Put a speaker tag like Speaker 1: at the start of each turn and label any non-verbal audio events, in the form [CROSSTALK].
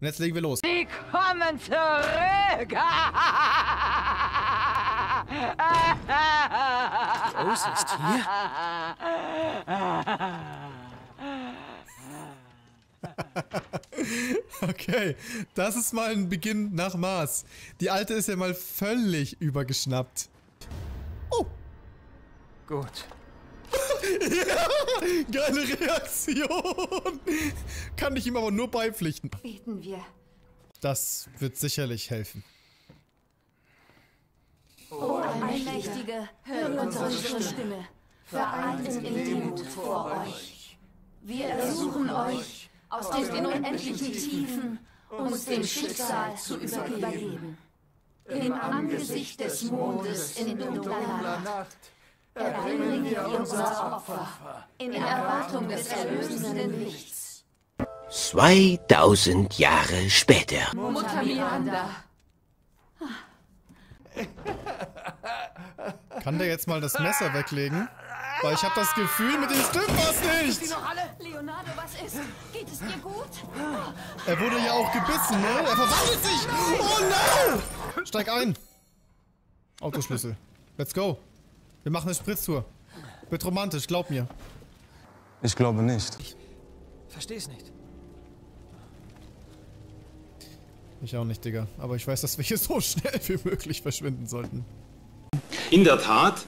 Speaker 1: Und jetzt legen wir los.
Speaker 2: Sie kommen zurück! [LAUGHS]
Speaker 3: Rose ist hier? [LAUGHS]
Speaker 1: Okay, das ist mal ein Beginn nach Maß. Die alte ist ja mal völlig übergeschnappt. Oh,
Speaker 3: Gut. [LAUGHS]
Speaker 1: geile Reaktion. Kann ich ihm aber nur beipflichten.
Speaker 4: Beten wir.
Speaker 1: Das wird sicherlich helfen.
Speaker 4: O Allmächtige, hör unsere Stimme, vereint in Demut vor euch. Wir ersuchen euch, aus den unendlichen Tiefen uns dem Schicksal zu übergeben. Im Angesicht des Mondes in dunkler Nacht erbringen wir unser Opfer in Erwartung des erlösenden Lichts.
Speaker 5: 2000 Jahre später.
Speaker 4: Mutter Miranda,
Speaker 1: Kann der jetzt mal das Messer weglegen? Weil ich habe das Gefühl, mit dem stimmt was nicht.
Speaker 4: Leonardo, was ist? Geht es dir gut?
Speaker 1: Er wurde ja auch gebissen, ne? Er verwandelt sich. Oh no! Steig ein. Autoschlüssel. Let's go. Wir machen eine Spritztour. Wird romantisch, glaub mir.
Speaker 6: Ich glaube nicht.
Speaker 3: Versteh's nicht.
Speaker 1: Ich auch nicht, Digga. Aber ich weiß, dass wir hier so schnell wie möglich verschwinden sollten.
Speaker 7: In der Tat,